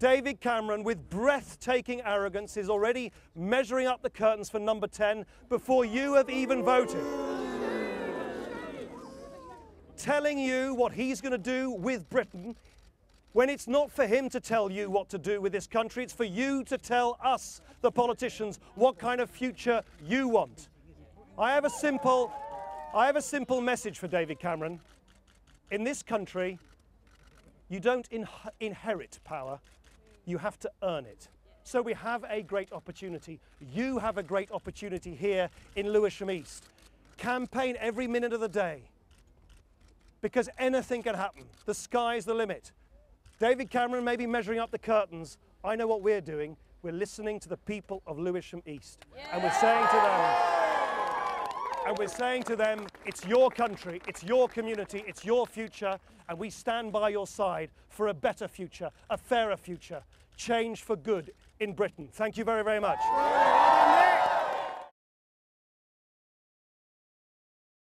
David Cameron, with breathtaking arrogance, is already measuring up the curtains for number 10 before you have even voted. Telling you what he's going to do with Britain when it's not for him to tell you what to do with this country, it's for you to tell us, the politicians, what kind of future you want. I have a simple, I have a simple message for David Cameron. In this country, you don't in- inherit power, you have to earn it. So we have a great opportunity. You have a great opportunity here in Lewisham East. Campaign every minute of the day because anything can happen. The sky's the limit. David Cameron may be measuring up the curtains. I know what we're doing. We're listening to the people of Lewisham East. And we're saying to them, and we're saying to them, it's your country, it's your community, it's your future, and we stand by your side for a better future, a fairer future, change for good in Britain. Thank you very, very much.